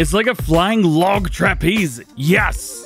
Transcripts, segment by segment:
It's like a flying log trapeze. Yes.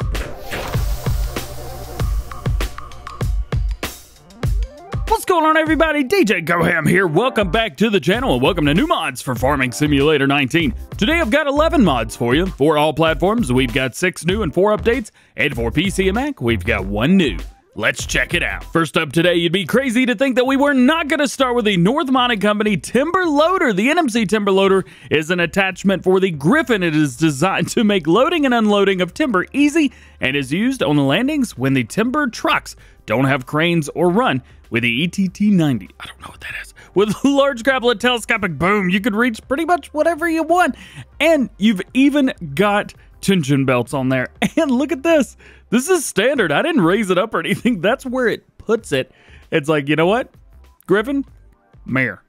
What's going on, everybody? DJ GoHam here. Welcome back to the channel and welcome to new mods for Farming Simulator 19. Today I've got 11 mods for you. For all platforms, we've got 6 new and 4 updates. And for PC and Mac, we've got 1 new. Let's check it out. First up today, you'd be crazy to think that we were not going to start with the North Mining Company Timber Loader. The NMC Timber Loader is an attachment for the Griffin. It is designed to make loading and unloading of timber easy and is used on the landings when the timber trucks don't have cranes or run. With the ETT-90, I don't know what that is. With a large grappling telescopic boom, you could reach pretty much whatever you want. And you've even got tension belts on there. And look at this. This is standard. I didn't raise it up or anything. That's where it puts it. It's like, you know what? Griffin, mayor.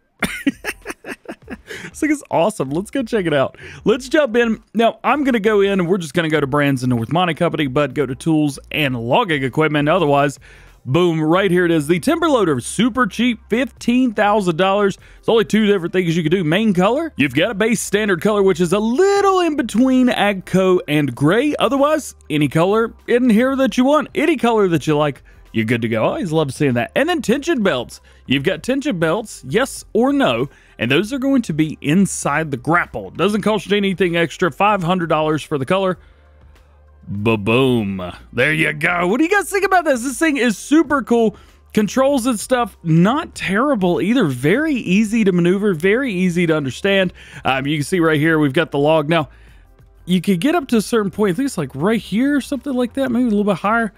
this thing is awesome. Let's go check it out. Let's jump in. Now, I'm going to go in and we're just going to go to brands and North Mining Company, but go to tools and logging equipment. Otherwise, Boom, right here it is. The Timber Loader, super cheap, $15,000. It's only two different things you can do. Main color, you've got a base standard color, which is a little in between Agco and gray. Otherwise, any color in here that you want, any color that you like, you're good to go. I always love seeing that. And then tension belts. You've got tension belts, yes or no, and those are going to be inside the grapple. Doesn't cost you anything extra, $500 for the color. Ba-boom. There you go. What do you guys think about this? This thing is super cool. Controls and stuff, not terrible either. Very easy to maneuver, very easy to understand. Um, you can see right here, we've got the log. Now, you could get up to a certain point. I think it's like right here or something like that, maybe a little bit higher.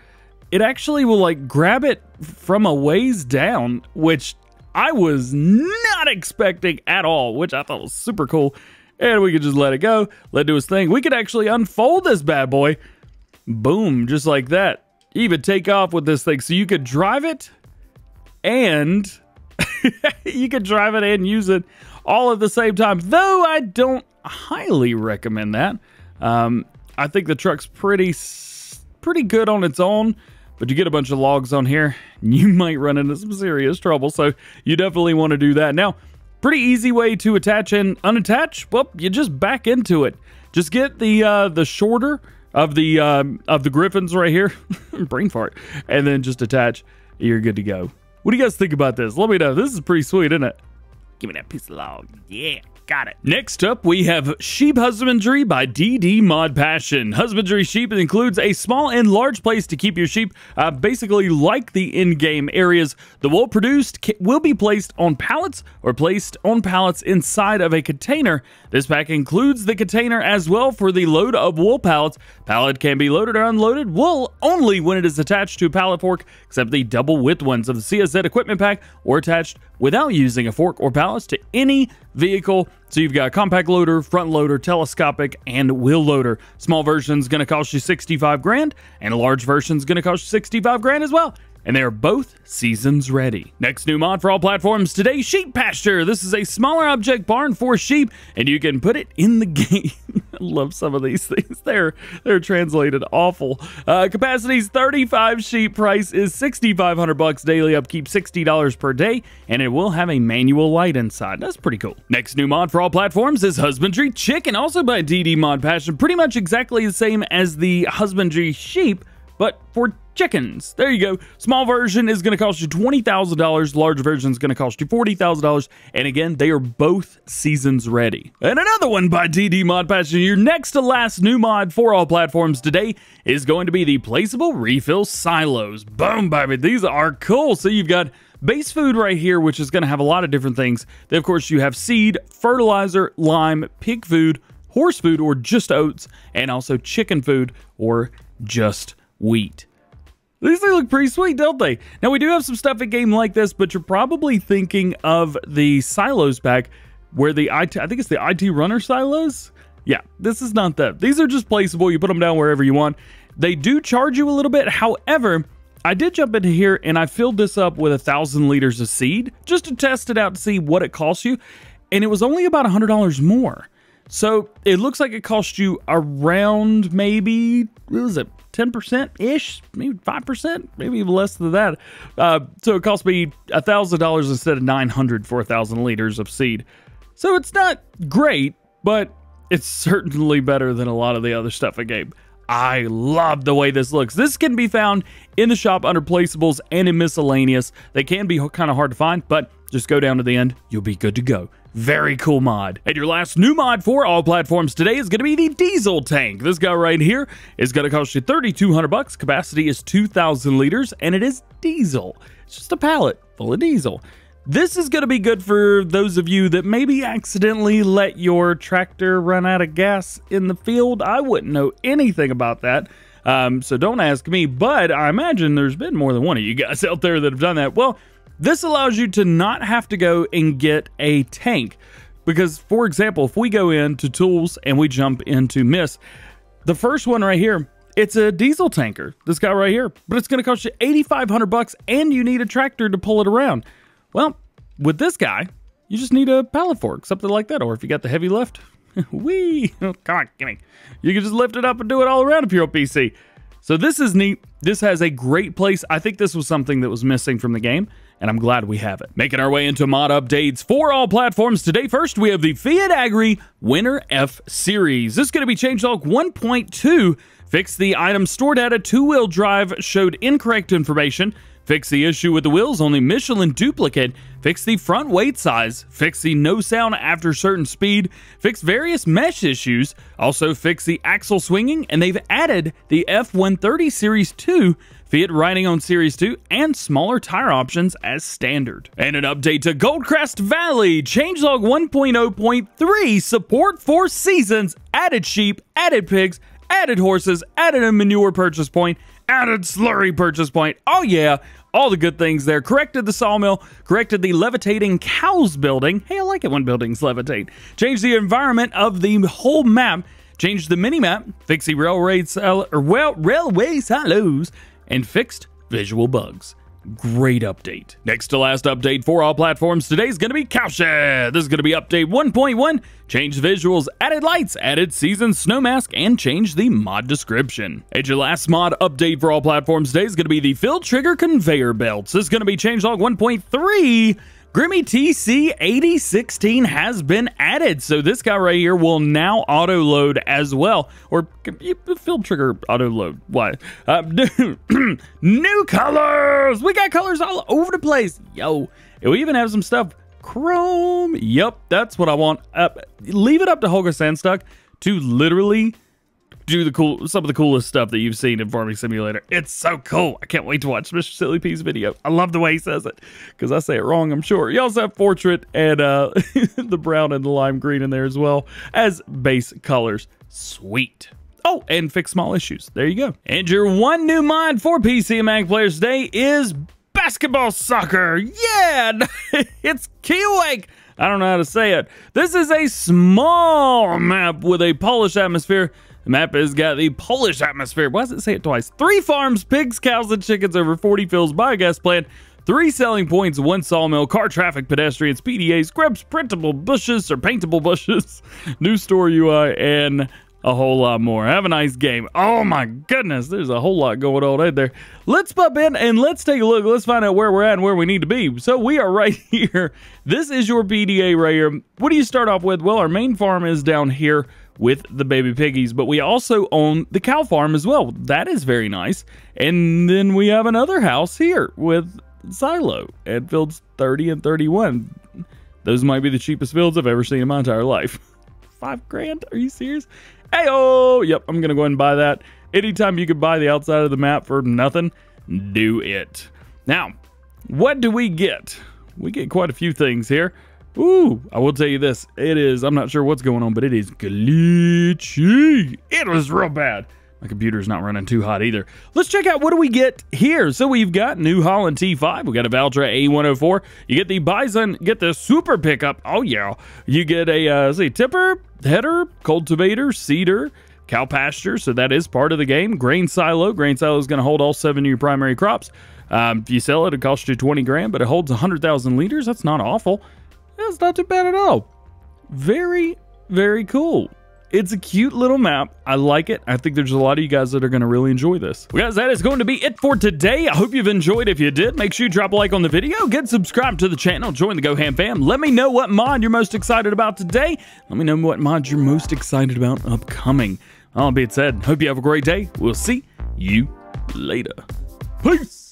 It actually will like grab it from a ways down, which I was not expecting at all, which I thought was super cool. And we could just let it go, let it do its thing. We could actually unfold this bad boy Boom, just like that. Even take off with this thing. So you could drive it and you could drive it and use it all at the same time. Though I don't highly recommend that. Um, I think the truck's pretty pretty good on its own, but you get a bunch of logs on here, you might run into some serious trouble. So you definitely want to do that. Now, pretty easy way to attach and unattach. Well, you just back into it. Just get the uh, the shorter of the um, of the griffins right here, brain fart, and then just attach. You're good to go. What do you guys think about this? Let me know. This is pretty sweet, isn't it? Give me that piece of log. Yeah. Got it. Next up, we have Sheep Husbandry by DD Mod Passion. Husbandry sheep includes a small and large place to keep your sheep, uh, basically like the in-game areas. The wool produced will be placed on pallets or placed on pallets inside of a container. This pack includes the container as well for the load of wool pallets. Pallet can be loaded or unloaded wool only when it is attached to a pallet fork, except the double width ones of the CSZ equipment pack or attached without using a fork or pallets to any vehicle. So you've got compact loader, front loader, telescopic, and wheel loader. Small version's going to cost you 65 grand, and a large version's going to cost you 65 grand as well and they are both seasons ready. Next new mod for all platforms today, Sheep Pasture. This is a smaller object barn for sheep, and you can put it in the game. Love some of these things. They're they're translated awful. Uh, capacity is 35 sheep. Price is 6,500 bucks daily upkeep, $60 per day, and it will have a manual light inside. That's pretty cool. Next new mod for all platforms is Husbandry Chicken, also by DD Mod Passion. Pretty much exactly the same as the Husbandry Sheep, but for chickens. There you go. Small version is going to cost you $20,000. Large version is going to cost you $40,000. And again, they are both seasons ready. And another one by DD Mod Passion. Your next to last new mod for all platforms today is going to be the placeable refill silos. Boom, baby. These are cool. So you've got base food right here, which is going to have a lot of different things. Then, of course, you have seed, fertilizer, lime, pig food, horse food, or just oats, and also chicken food, or just wheat. These things look pretty sweet, don't they? Now, we do have some stuff in game like this, but you're probably thinking of the silos pack where the IT, I think it's the IT runner silos. Yeah, this is not that. These are just placeable. You put them down wherever you want. They do charge you a little bit. However, I did jump into here and I filled this up with a thousand liters of seed just to test it out to see what it costs you. And it was only about a $100 more. So it looks like it cost you around maybe, what was it, 10% ish, maybe 5%, maybe even less than that. Uh, so it cost me $1,000 instead of 900 for a 1,000 liters of seed. So it's not great, but it's certainly better than a lot of the other stuff I gave. I love the way this looks. This can be found in the shop under placeables and in miscellaneous. They can be kind of hard to find, but just go down to the end. You'll be good to go. Very cool mod. And your last new mod for all platforms today is going to be the diesel tank. This guy right here is going to cost you 3200 bucks. Capacity is 2000 liters and it is diesel. It's just a pallet full of diesel. This is going to be good for those of you that maybe accidentally let your tractor run out of gas in the field. I wouldn't know anything about that. Um, so don't ask me, but I imagine there's been more than one of you guys out there that have done that. Well, this allows you to not have to go and get a tank. Because, for example, if we go into tools and we jump into Mist, the first one right here, it's a diesel tanker, this guy right here, but it's going to cost you 8500 bucks and you need a tractor to pull it around. Well, with this guy, you just need a pallet fork, something like that. Or if you got the heavy lift, wee, come on, gimme. You can just lift it up and do it all around if you're on PC. So this is neat. This has a great place. I think this was something that was missing from the game, and I'm glad we have it. Making our way into mod updates for all platforms today. First, we have the Fiat Agri Winner F Series. This is going to be changelog 1.2. Fix the item store data two-wheel drive showed incorrect information. Fix the issue with the wheels, only Michelin duplicate. Fix the front weight size. Fix the no sound after certain speed. Fix various mesh issues. Also fix the axle swinging, and they've added the F130 Series 2 Fiat riding on Series 2 and smaller tire options as standard. And an update to Goldcrest Valley, changelog 1.0.3, support for seasons, added sheep, added pigs, added horses, added a manure purchase point, added slurry purchase point. Oh yeah, all the good things there. Corrected the sawmill, corrected the levitating cows building. Hey, I like it when buildings levitate. Changed the environment of the whole map, changed the mini map, fixed the or well, uh, railway silos, and fixed visual bugs. Great update. Next to last update for all platforms today is going to be Cowshed. This is going to be update 1.1. Changed visuals, added lights, added season snow mask, and changed the mod description. And your last mod update for all platforms today is going to be the Fill Trigger Conveyor Belts. This is going to be changelog 1.3. Grimme TC8016 has been added, so this guy right here will now auto load as well, or fill trigger auto load. Why? Uh, new colors. We got colors all over the place. Yo, we even have some stuff. Chrome. Yep, that's what I want. Uh, leave it up to Holger Sandstuck to literally do the cool some of the coolest stuff that you've seen in Farming Simulator. It's so cool. I can't wait to watch Mr. Silly P's video. I love the way he says it because I say it wrong, I'm sure. You also have Portrait and uh, the brown and the lime green in there as well as base colors. Sweet. Oh, and fix small issues. There you go. And your one new mod for PC and Mac players today is basketball soccer. Yeah, it's Kiewake. I don't know how to say it. This is a small map with a Polish atmosphere the map has got the Polish atmosphere. Why does it say it twice? Three farms, pigs, cows, and chickens over 40 fields, biogas plant, three selling points, one sawmill, car traffic, pedestrians, PDAs, scrubs, printable bushes or paintable bushes, new store UI, and a whole lot more. Have a nice game. Oh my goodness, there's a whole lot going on right there. Let's pop in and let's take a look. Let's find out where we're at and where we need to be. So we are right here. This is your PDA right here. What do you start off with? Well, our main farm is down here with the baby piggies, but we also own the cow farm as well. That is very nice. And then we have another house here with silo at fields 30 and 31. Those might be the cheapest fields I've ever seen in my entire life. Five grand? Are you serious? Hey, oh, yep, I'm going to go ahead and buy that. Anytime you could buy the outside of the map for nothing, do it. Now, what do we get? We get quite a few things here. Ooh, I will tell you this. It is, I'm not sure what's going on, but it is glitchy. It was real bad. My computer's not running too hot either. Let's check out what do we get here. So we've got New Holland T5. We've got a Valtra A104. You get the Bison, get the super pickup. Oh yeah. You get a uh, see tipper, header, cultivator, seeder, cow pasture. So that is part of the game. Grain silo. Grain silo is going to hold all seven of your primary crops. Um, if you sell it, it costs you 20 grand, but it holds 100,000 liters. That's not awful. That's not too bad at all. Very, very cool. It's a cute little map. I like it. I think there's a lot of you guys that are going to really enjoy this. Well, guys, that is going to be it for today. I hope you've enjoyed. If you did, make sure you drop a like on the video, get subscribed to the channel, join the GoHam fam. Let me know what mod you're most excited about today. Let me know what mod you're most excited about upcoming. All being said, hope you have a great day. We'll see you later. Peace.